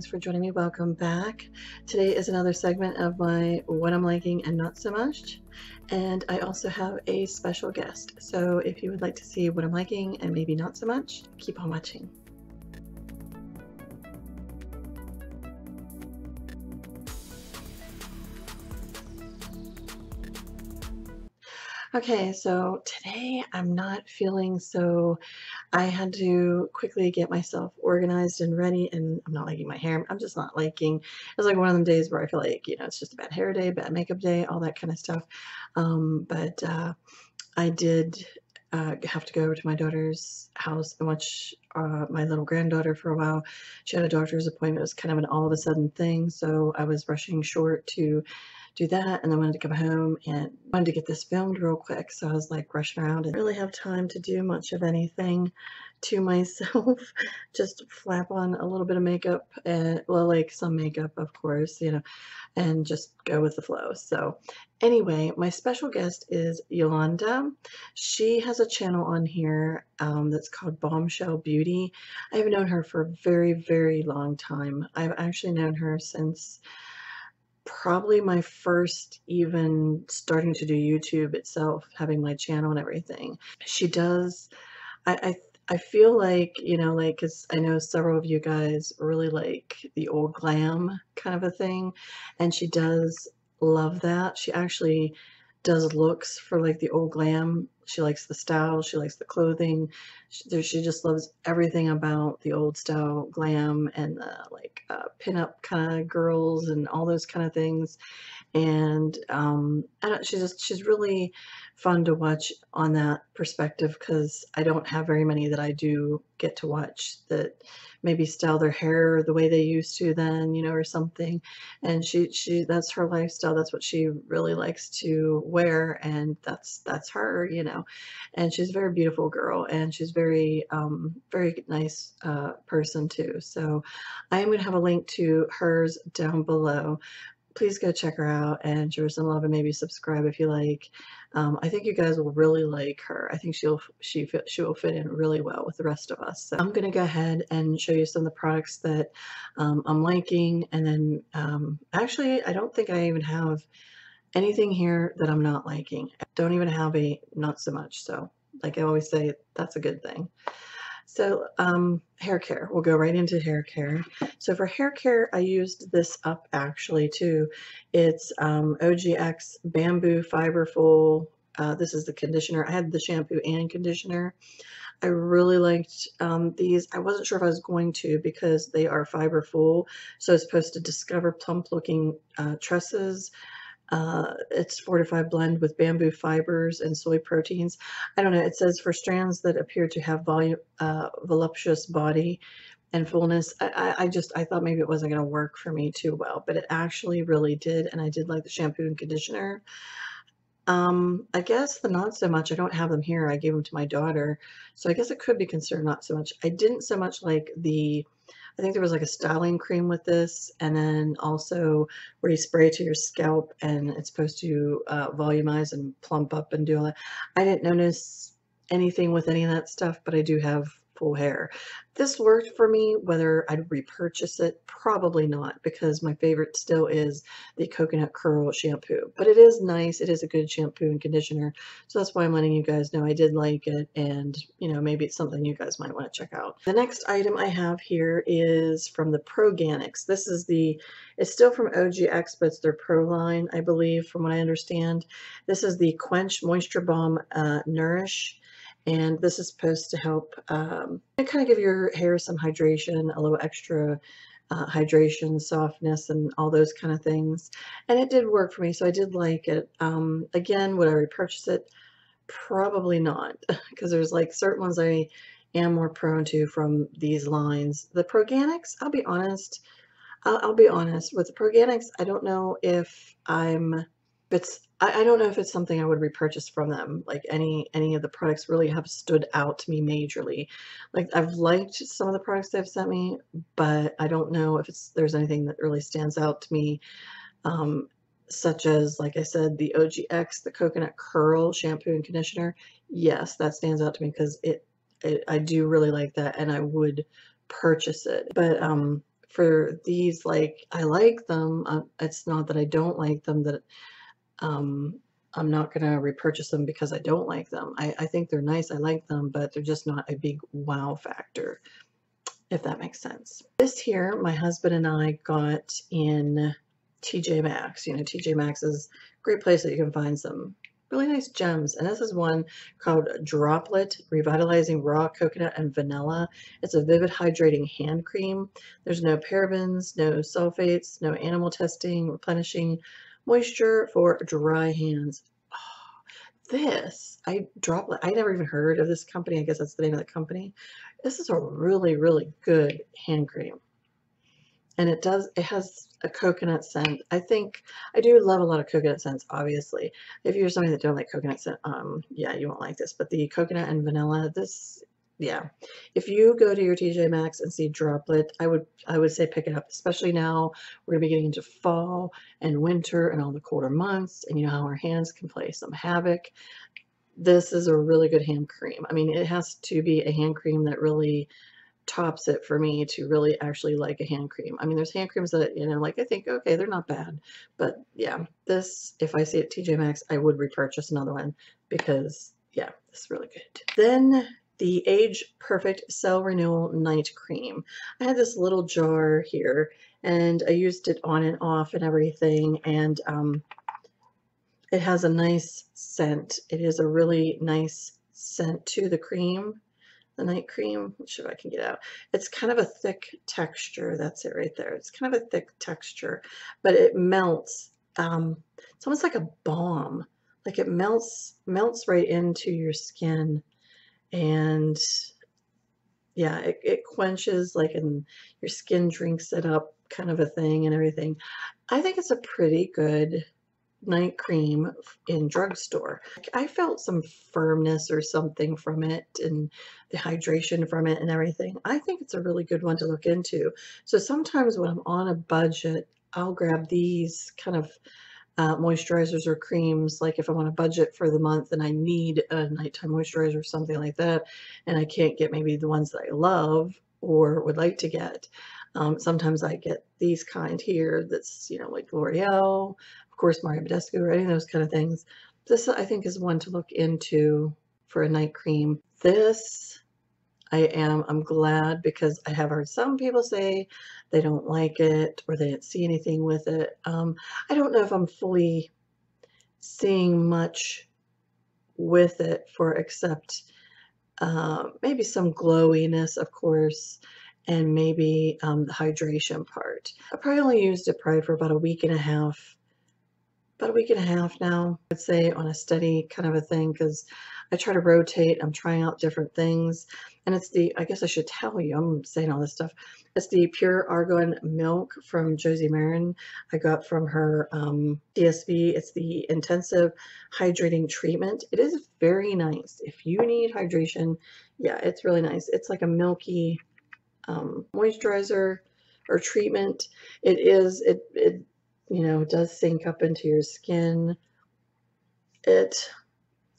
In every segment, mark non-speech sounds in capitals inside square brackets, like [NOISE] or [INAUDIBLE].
Thanks for joining me. Welcome back. Today is another segment of my What I'm Liking and Not So Much. And I also have a special guest. So if you would like to see what I'm liking and maybe not so much, keep on watching. Okay, so today I'm not feeling so. I had to quickly get myself organized and ready, and I'm not liking my hair. I'm just not liking. It's like one of them days where I feel like you know it's just a bad hair day, bad makeup day, all that kind of stuff. Um, but uh, I did uh, have to go over to my daughter's house and watch uh, my little granddaughter for a while. She had a doctor's appointment. It was kind of an all of a sudden thing, so I was rushing short to do that and then wanted to come home and wanted to get this filmed real quick. So I was like rushing around and really have time to do much of anything to myself. [LAUGHS] Just flap on a little bit of makeup and well like some makeup of course, you know, and just go with the flow. So anyway, my special guest is Yolanda. She has a channel on here um, that's called Bombshell Beauty. I've known her for a very, very long time. I've actually known her since probably my first even starting to do YouTube itself, having my channel and everything. She does, I, I I feel like, you know, like, because I know several of you guys really like the old glam kind of a thing, and she does love that. She actually does looks for like the old glam. She likes the style, she likes the clothing. She, she just loves everything about the old style glam and the like uh, pinup kind of girls and all those kind of things. And um, I don't, she's just she's really fun to watch on that perspective because I don't have very many that I do get to watch that maybe style their hair the way they used to then, you know, or something. And she she that's her lifestyle. That's what she really likes to wear, and that's that's her, you know. And she's a very beautiful girl, and she's very um, very nice uh, person too. So I am going to have a link to hers down below please go check her out and show her some love and maybe subscribe if you like. Um, I think you guys will really like her. I think she'll she she will fit in really well with the rest of us. So I'm gonna go ahead and show you some of the products that um, I'm liking, and then um, actually I don't think I even have anything here that I'm not liking. I don't even have a not so much. So like I always say, that's a good thing. So um, hair care, we'll go right into hair care. So for hair care, I used this up actually too. It's um, OGX Bamboo Fiberful. Uh, this is the conditioner. I had the shampoo and conditioner. I really liked um, these. I wasn't sure if I was going to because they are fiber full. So it's supposed to discover plump looking uh, tresses. Uh, it's fortified blend with bamboo fibers and soy proteins. I don't know. It says for strands that appear to have volume, uh, voluptuous body and fullness. I, I, just I thought maybe it wasn't going to work for me too well, but it actually really did, and I did like the shampoo and conditioner. Um, I guess the not so much. I don't have them here. I gave them to my daughter, so I guess it could be considered not so much. I didn't so much like the I think there was like a styling cream with this, and then also where you spray to your scalp and it's supposed to uh, volumize and plump up and do all that. I didn't notice anything with any of that stuff, but I do have hair. This worked for me. Whether I'd repurchase it, probably not, because my favorite still is the Coconut Curl shampoo. But it is nice. It is a good shampoo and conditioner. So that's why I'm letting you guys know I did like it. And, you know, maybe it's something you guys might want to check out. The next item I have here is from the Proganix. This is the, it's still from OGX, but it's their Pro line, I believe, from what I understand. This is the Quench Moisture Balm uh, Nourish and this is supposed to help um, kind of give your hair some hydration, a little extra uh, hydration, softness, and all those kind of things. And it did work for me, so I did like it. Um, again, would I repurchase it? Probably not, [LAUGHS] because there's like certain ones I am more prone to from these lines. The Proganix, I'll be honest, I'll, I'll be honest, with the Proganix, I don't know if I'm it's I, I don't know if it's something I would repurchase from them. Like any any of the products really have stood out to me majorly. Like I've liked some of the products they've sent me, but I don't know if it's there's anything that really stands out to me. Um, such as, like I said, the OGX, the Coconut Curl shampoo and conditioner. Yes, that stands out to me because it, it, I do really like that and I would purchase it. But um, for these, like, I like them. Uh, it's not that I don't like them, that um, I'm not going to repurchase them because I don't like them. I, I think they're nice. I like them, but they're just not a big wow factor, if that makes sense. This here, my husband and I got in TJ Maxx. You know, TJ Maxx is a great place that you can find some really nice gems. And this is one called Droplet Revitalizing Raw Coconut and Vanilla. It's a vivid hydrating hand cream. There's no parabens, no sulfates, no animal testing, replenishing moisture for dry hands. Oh, [SIGHS] this, I Droplet, I never even heard of this company. I guess that's the name of the company. This is a really, really good hand cream and it does it has a coconut scent i think i do love a lot of coconut scents obviously if you're somebody that don't like coconut scent um yeah you won't like this but the coconut and vanilla this yeah if you go to your tj maxx and see droplet i would i would say pick it up especially now we're gonna be getting into fall and winter and all the colder months and you know how our hands can play some havoc this is a really good hand cream i mean it has to be a hand cream that really tops it for me to really actually like a hand cream. I mean, there's hand creams that, you know, like I think, okay, they're not bad. But yeah, this, if I see it TJ Maxx, I would repurchase another one because, yeah, it's really good. Then the Age Perfect Cell Renewal Night Cream. I had this little jar here and I used it on and off and everything. And um, it has a nice scent. It is a really nice scent to the cream the night cream. Let's see if I can get out. It's kind of a thick texture. That's it right there. It's kind of a thick texture, but it melts. Um, it's almost like a balm. Like it melts, melts right into your skin. And yeah, it, it quenches like and your skin drinks it up kind of a thing and everything. I think it's a pretty good night cream in drugstore. I felt some firmness or something from it and the hydration from it and everything. I think it's a really good one to look into. So sometimes when I'm on a budget, I'll grab these kind of uh, moisturizers or creams, like if I want to budget for the month and I need a nighttime moisturizer or something like that, and I can't get maybe the ones that I love or would like to get. Um, sometimes I get these kind here that's, you know, like L'Oreal of course, Mario Badescu or any of those kind of things. This, I think, is one to look into for a night cream. This, I am, I'm glad because I have heard some people say they don't like it or they didn't see anything with it. Um, I don't know if I'm fully seeing much with it for except uh, maybe some glowiness, of course, and maybe um, the hydration part. I probably only used it probably for about a week and a half about a week and a half now, I'd say, on a steady kind of a thing because I try to rotate. I'm trying out different things. And it's the, I guess I should tell you, I'm saying all this stuff. It's the Pure Argan Milk from Josie Maran. I got from her um, TSV. It's the Intensive Hydrating Treatment. It is very nice. If you need hydration, yeah, it's really nice. It's like a milky um, moisturizer or treatment. It is, it, it you know, does sink up into your skin. It,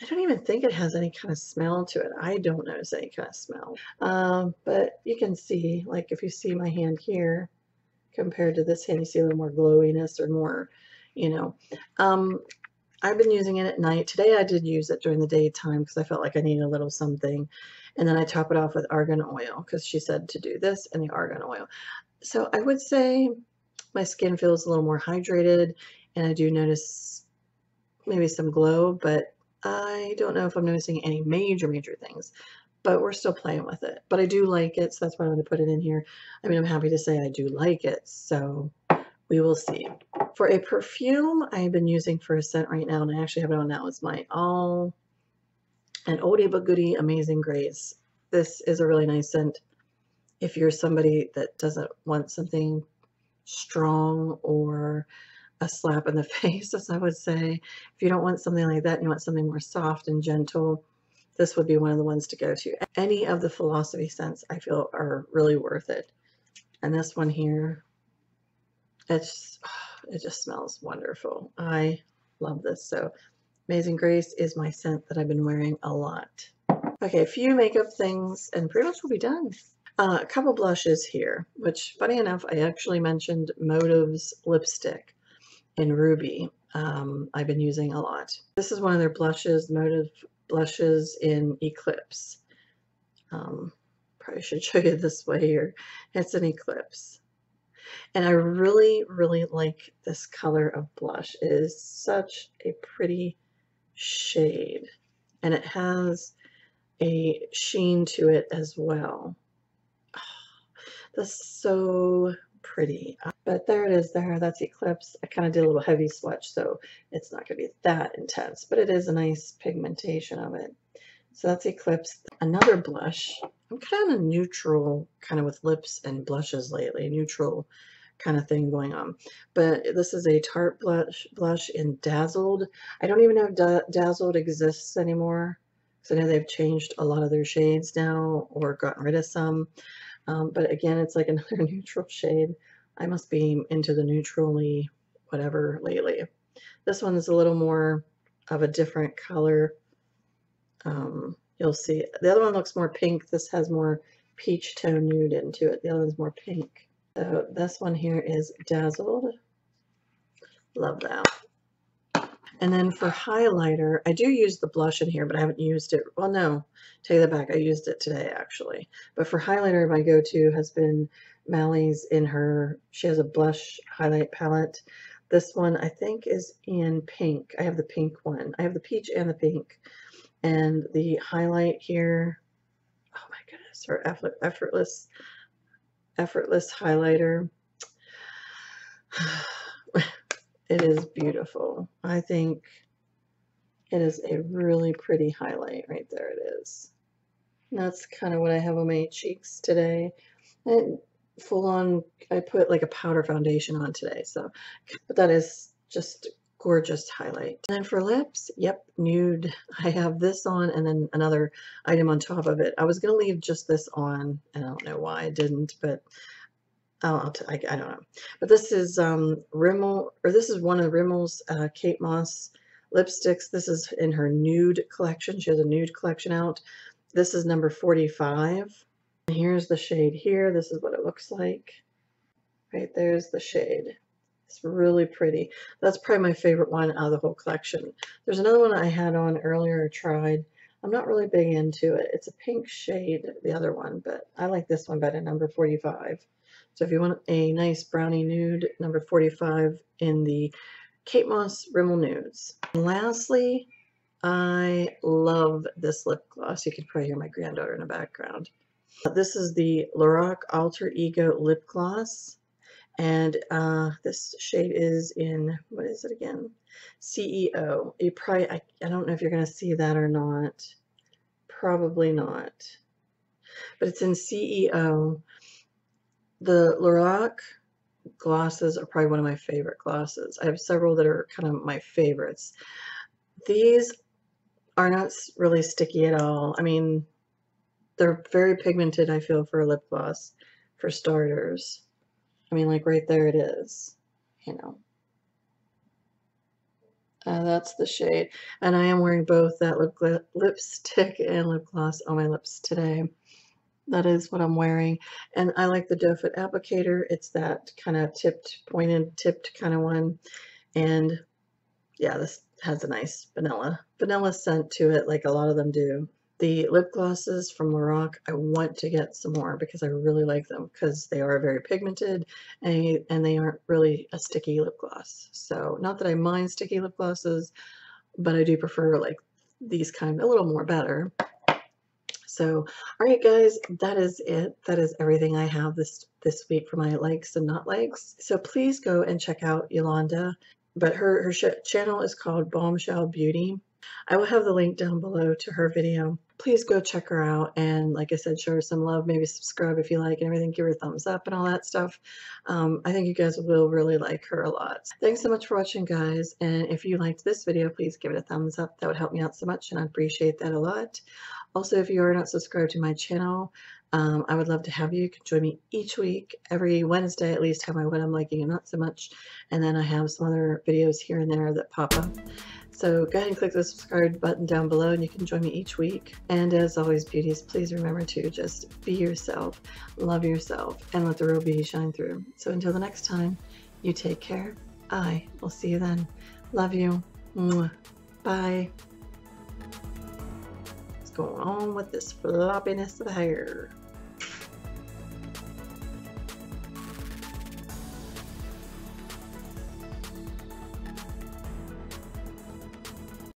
I don't even think it has any kind of smell to it. I don't notice any kind of smell. Um, but you can see, like if you see my hand here compared to this hand, you see a little more glowiness or more, you know. Um, I've been using it at night. Today I did use it during the daytime because I felt like I needed a little something. And then I top it off with argan oil because she said to do this and the argan oil. So I would say my skin feels a little more hydrated and I do notice maybe some glow, but I don't know if I'm noticing any major, major things, but we're still playing with it. But I do like it, so that's why I'm going to put it in here. I mean, I'm happy to say I do like it, so we will see. For a perfume I've been using for a scent right now, and I actually have it on now, it's my All and Oldie But Goodie Amazing Grace. This is a really nice scent if you're somebody that doesn't want something strong or a slap in the [LAUGHS] face, as I would say. If you don't want something like that you want something more soft and gentle, this would be one of the ones to go to. Any of the philosophy scents I feel are really worth it. And this one here, it's [SIGHS] it just smells wonderful. I love this. So Amazing Grace is my scent that I've been wearing a lot. Okay, a few makeup things and pretty much we'll be done. Uh, a couple blushes here, which funny enough, I actually mentioned Motives lipstick in Ruby. Um, I've been using a lot. This is one of their blushes, Motive blushes in Eclipse. Um, probably should [LAUGHS] show you this way here. It's an Eclipse. And I really, really like this color of blush. It is such a pretty shade. And it has a sheen to it as well. Oh, that's so pretty. Uh, but there it is there. That's Eclipse. I kind of did a little heavy swatch, so it's not going to be that intense. But it is a nice pigmentation of it. So that's Eclipse. Another blush. I'm kind of neutral, kind of with lips and blushes lately. Neutral kind of thing going on. But this is a Tarte blush, blush in Dazzled. I don't even know if da Dazzled exists anymore. So I know they've changed a lot of their shades now or gotten rid of some. Um, but again, it's like [LAUGHS] another neutral shade. I must be into the neutrally whatever lately. This one is a little more of a different color. Um, you'll see. The other one looks more pink. This has more peach tone nude into it. The other one's more pink. So this one here is Dazzled. Love that. And then for highlighter, I do use the blush in here, but I haven't used it. Well, no, take that back. I used it today, actually. But for highlighter, my go-to has been Mally's in her, she has a blush highlight palette. This one, I think, is in pink. I have the pink one. I have the peach and the pink. And the highlight here, oh my goodness, her effortless effortless highlighter. [SIGHS] it is beautiful. I think it is a really pretty highlight right there it is. That's kind of what I have on my cheeks today. And full on, I put like a powder foundation on today. So, but that is just gorgeous highlight. And then for lips, yep, nude. [LAUGHS] I have this on and then another item on top of it. I was going to leave just this on, and I don't know why I didn't, but oh, I, I don't know. But this is um, Rimmel, or this is one of Rimmel's uh, Kate Moss lipsticks. This is in her nude collection. She has a nude collection out. This is number 45. And here's the shade here. This is what it looks like. Right there's the shade. It's really pretty. That's probably my favorite one out of the whole collection. There's another one I had on earlier, tried. I'm not really big into it. It's a pink shade, the other one, but I like this one better, number 45. So if you want a nice brownie nude, number 45 in the Kate Moss Rimmel Nudes. And lastly, I love this lip gloss. You can probably hear my granddaughter in the background. This is the Lorac Alter Ego Lip Gloss. And uh, this shade is in, what is it again? CEO. You probably, I, I don't know if you're going to see that or not. Probably not. But it's in CEO. The Lorac glosses are probably one of my favorite glosses. I have several that are kind of my favorites. These are not really sticky at all. I mean, they're very pigmented, I feel, for a lip gloss, for starters. I mean, like right there it is, you know. Uh, that's the shade. And I am wearing both that lip lipstick and lip gloss on my lips today. That is what I'm wearing. And I like the Doe Foot applicator. It's that kind of tipped, pointed, tipped kind of one. And yeah, this has a nice vanilla, vanilla scent to it like a lot of them do. The lip glosses from Lorac, I want to get some more because I really like them because they are very pigmented and, and they aren't really a sticky lip gloss. So not that I mind sticky lip glosses, but I do prefer like these kind a little more better. So, all right, guys, that is it. That is everything I have this this week for my likes and not likes. So please go and check out Yolanda. But her, her channel is called Bombshell Beauty. I will have the link down below to her video. Please go check her out and like I said, show her some love, maybe subscribe if you like and everything, give her a thumbs up and all that stuff. Um, I think you guys will really like her a lot. Thanks so much for watching guys and if you liked this video, please give it a thumbs up. That would help me out so much and I appreciate that a lot. Also, if you are not subscribed to my channel, Um, I would love to have you. You can join me each week, every Wednesday at least, have my what I'm liking and not so much. And then I have some other videos here and there that pop up. So go ahead and click the subscribe button down below and you can join me each week. And as always, beauties, please remember to just be yourself, love yourself, and let the real beauty shine through. So until the next time, you take care. I will see you then. Love you. Bye. Going on with this floppiness of hair?